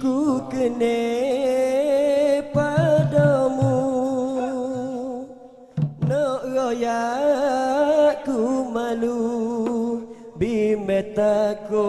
ku kene padamu. Nak raya ku malu bimeta ku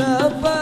the